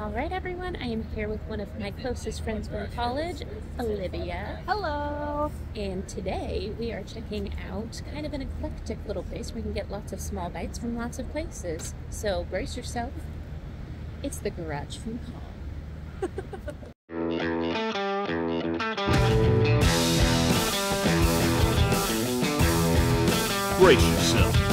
All right, everyone, I am here with one of my closest friends from college, Olivia. Hello. And today we are checking out kind of an eclectic little place where you can get lots of small bites from lots of places. So brace yourself. It's the garage food hall. Brace yourself.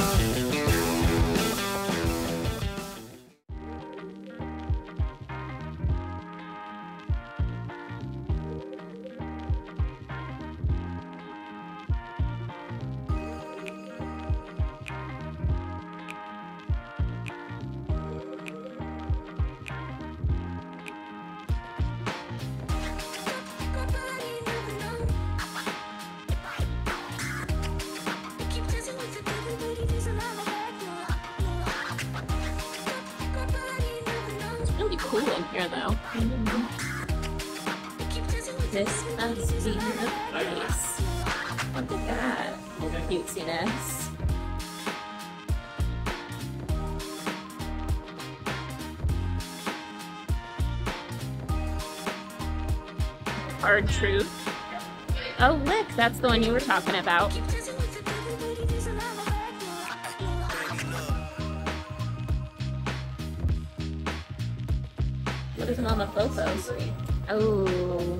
Cool in here, though. This must be the place. Look at that. Cutesiness. Hard truth. Oh, look, that's the one you were talking about. What is Mama Fofos? Oh,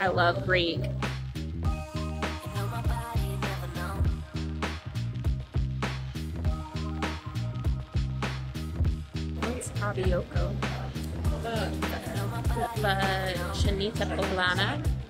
I love Greek. What's Tabioko? The uh, Chinita Poblana.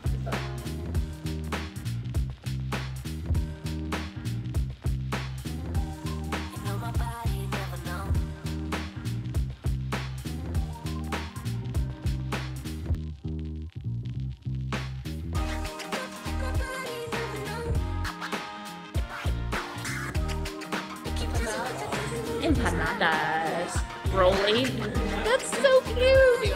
Rolly. That's so cute.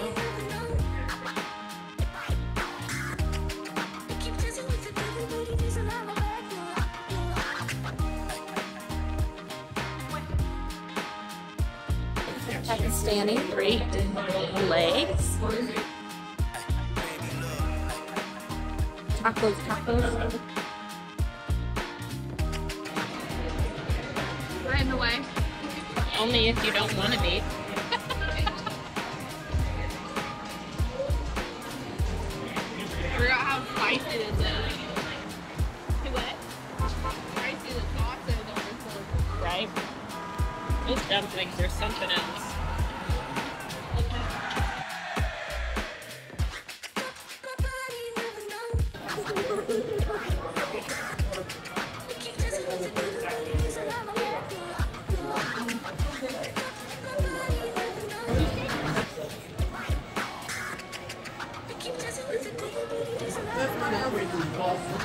Pakistani great legs. Tacos, tacos. Only if you don't want to be. Figure out how spicy this is. What? Spicy the sauce is on this one. Right? Those dumplings are something else.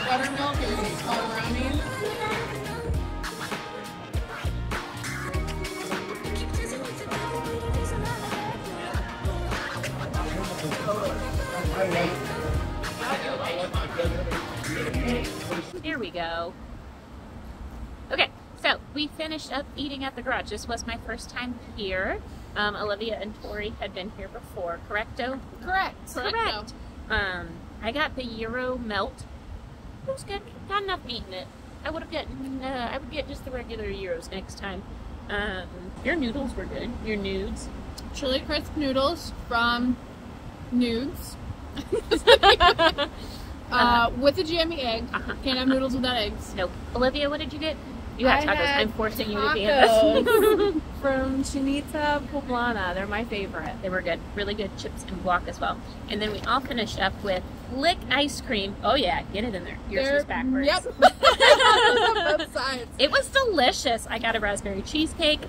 Buttermilk and small brownies. There we go. Okay, so we finished up eating at the garage. This was my first time here. Um, Olivia and Tori had been here before, correcto? Correct. Correct. Um, I got the gyro melt. It was good. Not enough meat in it. I would have gotten. Uh, I would get just the regular gyros next time. Um, your noodles were good. Your nudes. Chili crisp noodles from Nudes. uh, with a jammy egg. Uh-huh. Can't have noodles without eggs. Nope. Olivia, what did you get? You got I tacos. had I'm forcing you to be in this. from Chinita Poblana. They're my favorite. They were good. Really good chips and guac as well. And then we all finished up with lick ice cream. Oh yeah, get it in there. Yours They're- was backwards. Yep. Both sides. It was delicious. I got a raspberry cheesecake.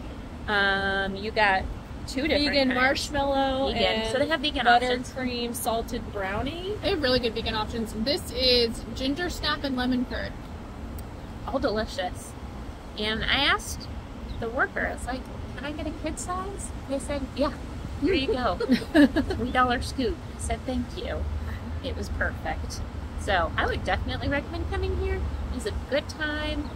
Um, you got two different Vegan kinds. marshmallow Vegan. and So they have vegan options. buttercream salted brownie. They have really good vegan options. This is ginger snap and lemon curd. all delicious. And I asked the worker, I was like, can I get a kid size? They said, yeah, here you go. Three dollar scoop. I said, thank you. It was perfect. So I would definitely recommend coming here. It's a good time,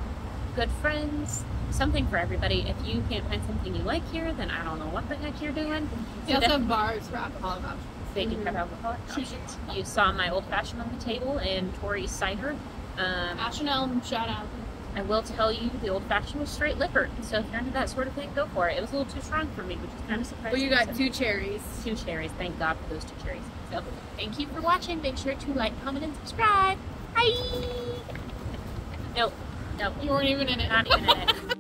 good friends, something for everybody. If you can't find something you like here, then I don't know what the heck you're doing. They So also have bars for alcoholic options. they do have alcoholic options. You saw my old fashioned on the table and Tori's cider. Um, Ash and Elm, shout out. I will tell you, the old fashioned was straight liquor. So if you're into that sort of thing, go for it. It was a little too strong for me, which is kind of surprising. Well, you got So- two cherries. two cherries. Thank God for those two cherries. So, thank you for watching. Make sure to like, comment, and subscribe. Bye. Nope. Nope. You weren't even in it. not even in it.